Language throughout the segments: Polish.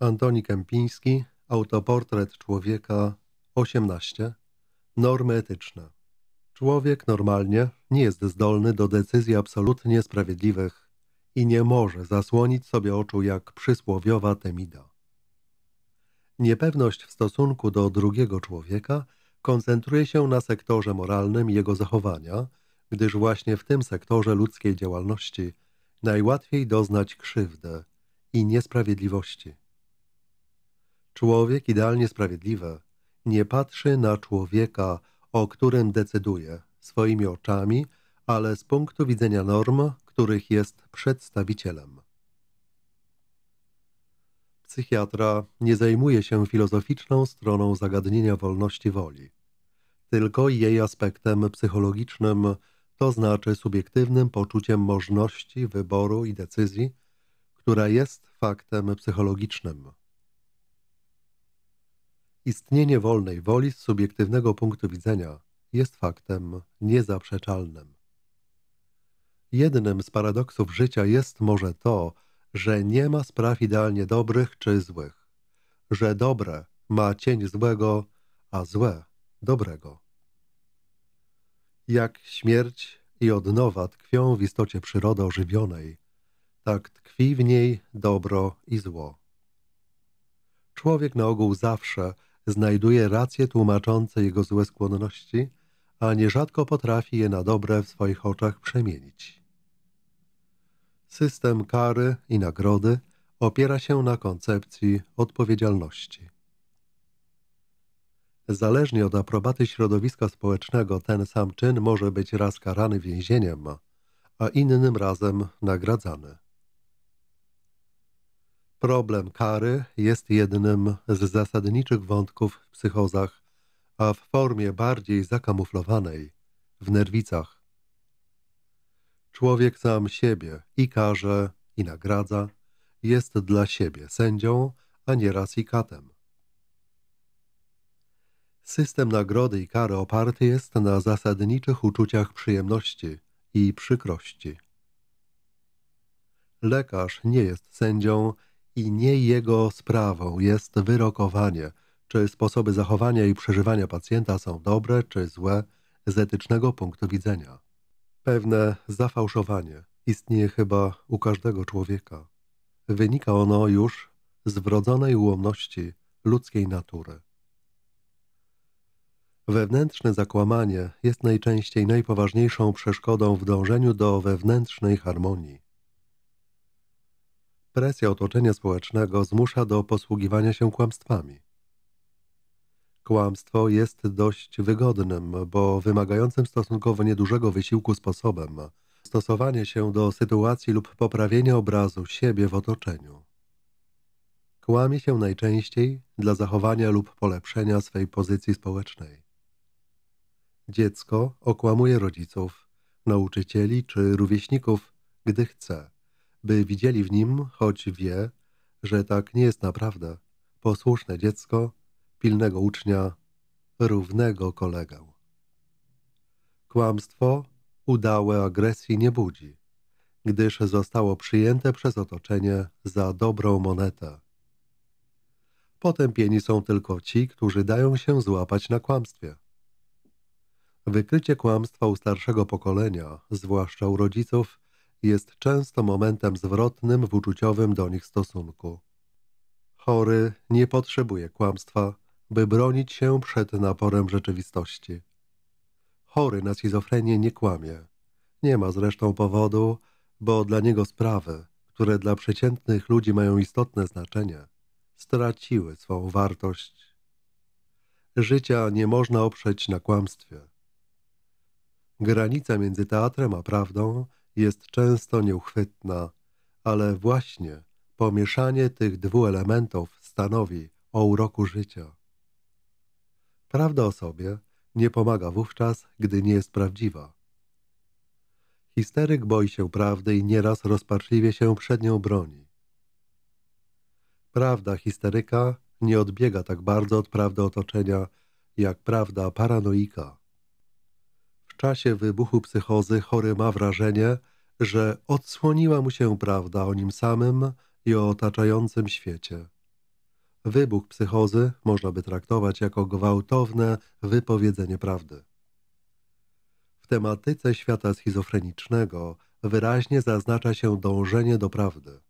Antoni Kępiński, autoportret człowieka 18. Normy etyczne. Człowiek normalnie nie jest zdolny do decyzji absolutnie sprawiedliwych i nie może zasłonić sobie oczu jak przysłowiowa Temida. Niepewność w stosunku do drugiego człowieka koncentruje się na sektorze moralnym jego zachowania, gdyż właśnie w tym sektorze ludzkiej działalności najłatwiej doznać krzywdy i niesprawiedliwości. Człowiek idealnie sprawiedliwy nie patrzy na człowieka, o którym decyduje, swoimi oczami, ale z punktu widzenia norm, których jest przedstawicielem. Psychiatra nie zajmuje się filozoficzną stroną zagadnienia wolności woli, tylko jej aspektem psychologicznym, to znaczy subiektywnym poczuciem możliwości wyboru i decyzji, która jest faktem psychologicznym. Istnienie wolnej woli z subiektywnego punktu widzenia jest faktem niezaprzeczalnym. Jednym z paradoksów życia jest może to, że nie ma spraw idealnie dobrych czy złych, że dobre ma cień złego, a złe dobrego. Jak śmierć i odnowa tkwią w istocie przyrody ożywionej, tak tkwi w niej dobro i zło. Człowiek na ogół zawsze znajduje racje tłumaczące jego złe skłonności, a nierzadko potrafi je na dobre w swoich oczach przemienić. System kary i nagrody opiera się na koncepcji odpowiedzialności. Zależnie od aprobaty środowiska społecznego ten sam czyn może być raz karany więzieniem, a innym razem nagradzany. Problem kary jest jednym z zasadniczych wątków w psychozach, a w formie bardziej zakamuflowanej w nerwicach. Człowiek sam siebie i karze, i nagradza, jest dla siebie sędzią, a nieraz i katem. System nagrody i kary oparty jest na zasadniczych uczuciach przyjemności i przykrości. Lekarz nie jest sędzią i nie jego sprawą jest wyrokowanie, czy sposoby zachowania i przeżywania pacjenta są dobre czy złe z etycznego punktu widzenia. Pewne zafałszowanie istnieje chyba u każdego człowieka. Wynika ono już z wrodzonej ułomności ludzkiej natury. Wewnętrzne zakłamanie jest najczęściej najpoważniejszą przeszkodą w dążeniu do wewnętrznej harmonii. Presja otoczenia społecznego zmusza do posługiwania się kłamstwami. Kłamstwo jest dość wygodnym, bo wymagającym stosunkowo niedużego wysiłku sposobem stosowanie się do sytuacji lub poprawienia obrazu siebie w otoczeniu. Kłamie się najczęściej dla zachowania lub polepszenia swej pozycji społecznej. Dziecko okłamuje rodziców, nauczycieli czy rówieśników, gdy chce, by widzieli w nim, choć wie, że tak nie jest naprawdę, posłuszne dziecko, pilnego ucznia, równego kolegę. Kłamstwo udałe agresji nie budzi, gdyż zostało przyjęte przez otoczenie za dobrą monetę. Potępieni są tylko ci, którzy dają się złapać na kłamstwie. Wykrycie kłamstwa u starszego pokolenia, zwłaszcza u rodziców, jest często momentem zwrotnym w uczuciowym do nich stosunku. Chory nie potrzebuje kłamstwa, by bronić się przed naporem rzeczywistości. Chory na schizofrenię nie kłamie. Nie ma zresztą powodu, bo dla niego sprawy, które dla przeciętnych ludzi mają istotne znaczenie, straciły swą wartość. Życia nie można oprzeć na kłamstwie. Granica między teatrem a prawdą jest często nieuchwytna, ale właśnie pomieszanie tych dwóch elementów stanowi o uroku życia. Prawda o sobie nie pomaga wówczas, gdy nie jest prawdziwa. Histeryk boi się prawdy i nieraz rozpaczliwie się przed nią broni. Prawda histeryka nie odbiega tak bardzo od prawdy otoczenia, jak prawda paranoika. W czasie wybuchu psychozy chory ma wrażenie, że odsłoniła mu się prawda o nim samym i o otaczającym świecie. Wybuch psychozy można by traktować jako gwałtowne wypowiedzenie prawdy. W tematyce świata schizofrenicznego wyraźnie zaznacza się dążenie do prawdy.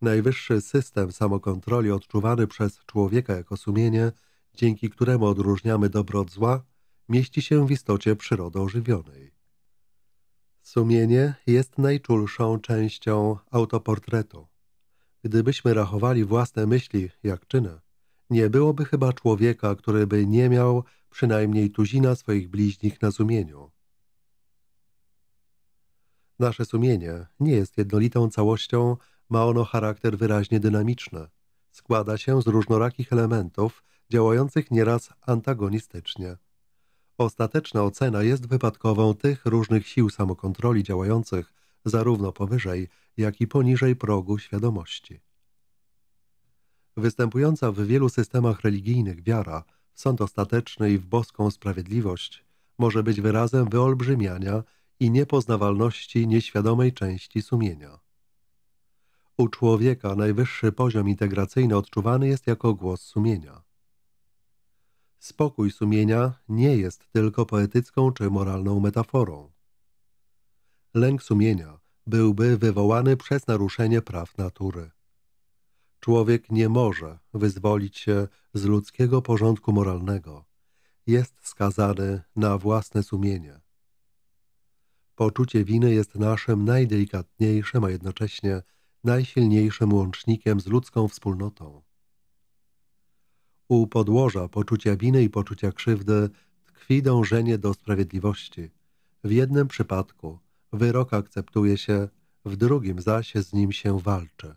Najwyższy system samokontroli odczuwany przez człowieka jako sumienie, dzięki któremu odróżniamy dobro od zła, mieści się w istocie przyrody ożywionej. Sumienie jest najczulszą częścią autoportretu. Gdybyśmy rachowali własne myśli jak czyny, nie byłoby chyba człowieka, który by nie miał przynajmniej tuzina swoich bliźnich na sumieniu. Nasze sumienie nie jest jednolitą całością, ma ono charakter wyraźnie dynamiczny. Składa się z różnorakich elementów, działających nieraz antagonistycznie. Ostateczna ocena jest wypadkową tych różnych sił samokontroli działających zarówno powyżej, jak i poniżej progu świadomości. Występująca w wielu systemach religijnych wiara w sąd ostateczny i w boską sprawiedliwość może być wyrazem wyolbrzymiania i niepoznawalności nieświadomej części sumienia. U człowieka najwyższy poziom integracyjny odczuwany jest jako głos sumienia. Spokój sumienia nie jest tylko poetycką czy moralną metaforą. Lęk sumienia byłby wywołany przez naruszenie praw natury. Człowiek nie może wyzwolić się z ludzkiego porządku moralnego. Jest skazany na własne sumienie. Poczucie winy jest naszym najdelikatniejszym, a jednocześnie najsilniejszym łącznikiem z ludzką wspólnotą. U podłoża poczucia winy i poczucia krzywdy tkwi dążenie do sprawiedliwości. W jednym przypadku wyrok akceptuje się, w drugim zaś z nim się walczy.